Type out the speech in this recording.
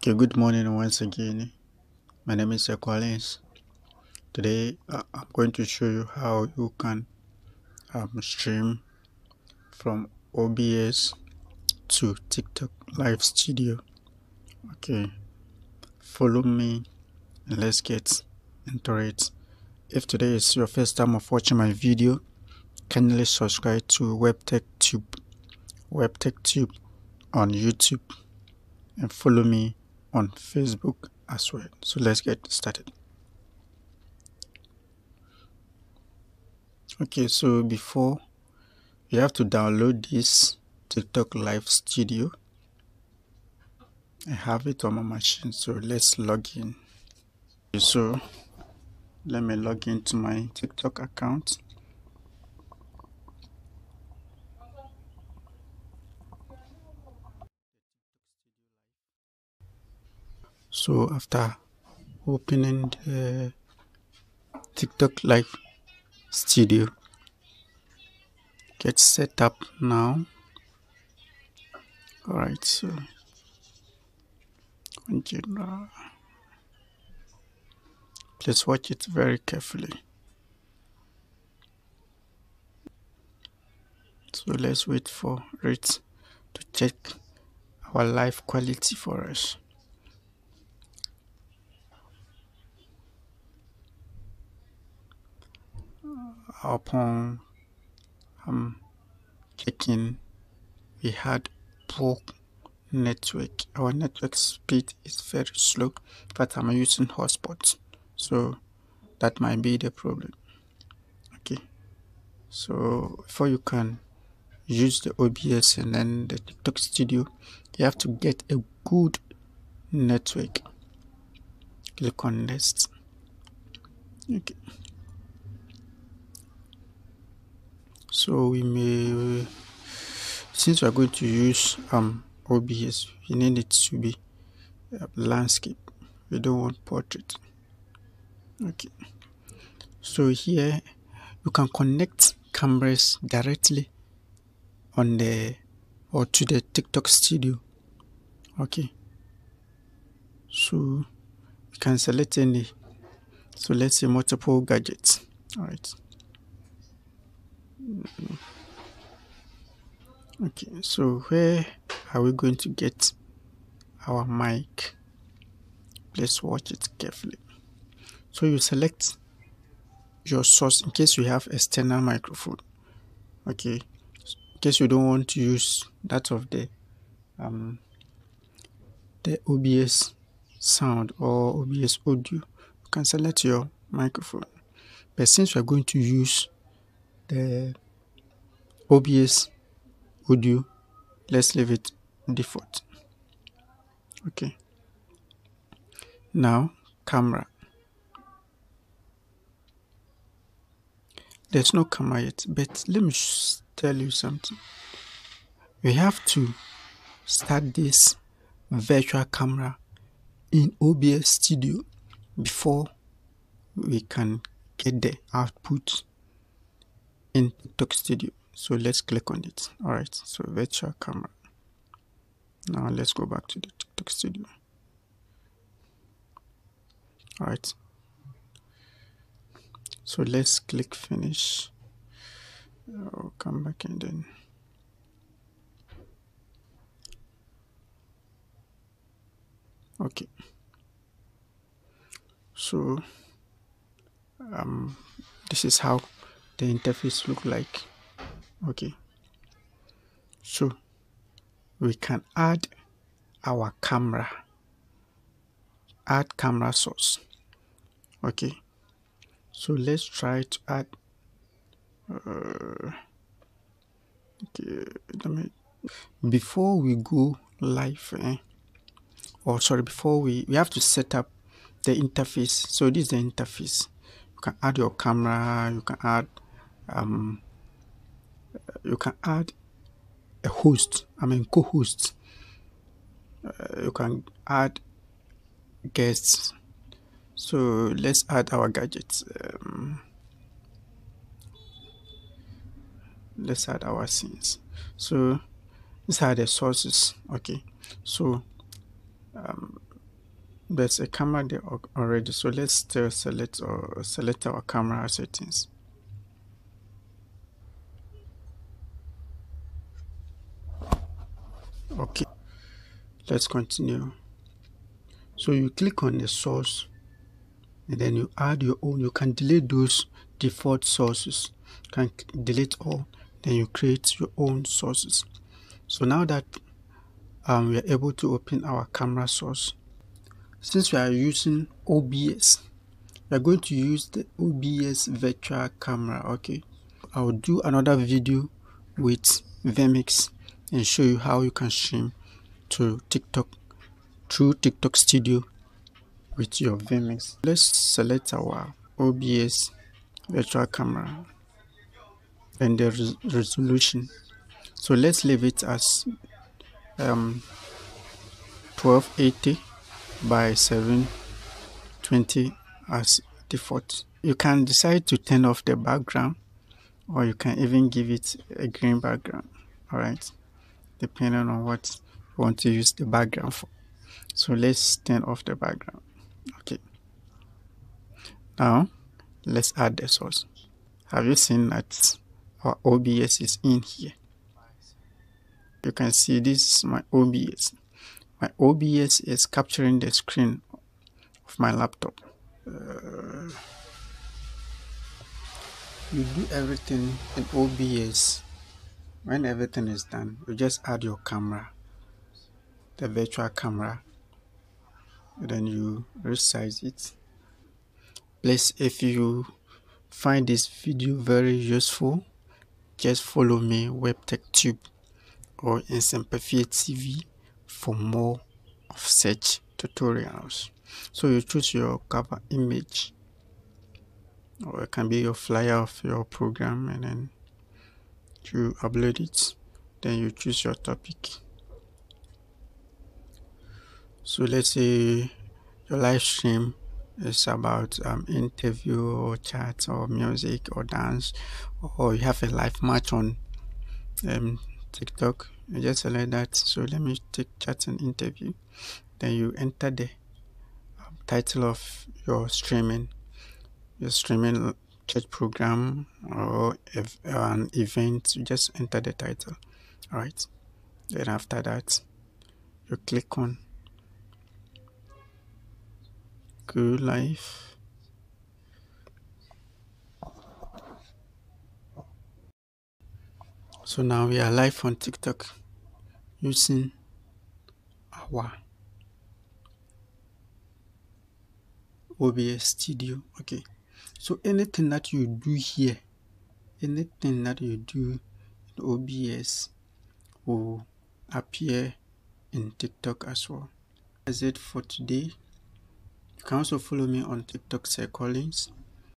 Okay, good morning once again. My name is Collins. Today uh, I'm going to show you how you can um, stream from OBS to TikTok Live Studio. Okay, follow me and let's get into it. If today is your first time of watching my video, kindly subscribe to WebTech Tube, Tube on YouTube, and follow me on Facebook as well. So let's get started. Okay, so before you have to download this TikTok Live Studio. I have it on my machine, so let's log in. So let me log into my TikTok account. So after opening the TikTok Live Studio, get set up now. Alright, so general. Please watch it very carefully. So let's wait for it to check our live quality for us. Upon um, checking, we had poor network. Our network speed is very slow, but I'm using hotspot, so that might be the problem. Okay, so before you can use the OBS and then the TikTok Studio, you have to get a good network. Click on next. Okay. So we may since we are going to use um OBS we need it to be uh, landscape. We don't want portrait. Okay. So here you can connect cameras directly on the or to the TikTok studio. Okay. So you can select any. So let's say multiple gadgets. All right okay so where are we going to get our mic? Let's watch it carefully. So you select your source in case you have external microphone. Okay in case you don't want to use that of the um the OBS sound or OBS audio you can select your microphone. But since we are going to use the OBS audio. Let's leave it default. Okay. Now camera. There's no camera yet but let me tell you something. We have to start this virtual camera in OBS studio before we can get the output in TikTok Studio. So let's click on it. All right. So virtual camera. Now let's go back to the TikTok Studio. All right. So let's click finish. I'll come back and then. Okay. So um, this is how the interface look like. Okay. So we can add our camera. Add camera source. Okay. So let's try to add uh, okay let me before we go live eh, or sorry before we we have to set up the interface. So this is the interface. You can add your camera you can add um, you can add a host, I mean co-host. Uh, you can add guests. So let's add our gadgets. Um, let's add our scenes. So these are the sources. Okay, so um, there's a camera there already so let's still select or select our camera settings okay let's continue. So you click on the source and then you add your own. You can delete those default sources. You can delete all. Then you create your own sources. So now that um, we are able to open our camera source since we are using OBS we are going to use the OBS virtual camera. Okay I will do another video with vmix and show you how you can stream to TikTok through TikTok Studio with your vmix let's select our OBS virtual camera and the res resolution. So let's leave it as um, 1280 by 720 as default. You can decide to turn off the background or you can even give it a green background. All right depending on what you want to use the background for. So let's turn off the background. Okay. Now let's add the source. Have you seen that our OBS is in here? You can see this is my OBS my OBS is capturing the screen of my laptop. Uh, you do everything in OBS when everything is done you just add your camera the virtual camera then you resize it. Please if you find this video very useful just follow me webtech tube or in Semperfear TV for more of such tutorials. So you choose your cover image or it can be your flyer of your program and then you upload it then you choose your topic. So let's say your live stream is about um, interview or chat or music or dance or you have a live match on um, tiktok you just select that. So let me take chat and interview. Then you enter the um, title of your streaming. Your streaming church program or if, an event you just enter the title right then after that you click on go live. So now we are live on tiktok using our OBS studio. Okay so anything that you do here anything that you do in OBS will appear in TikTok as well. That's it for today. You can also follow me on TikTok Sir Collins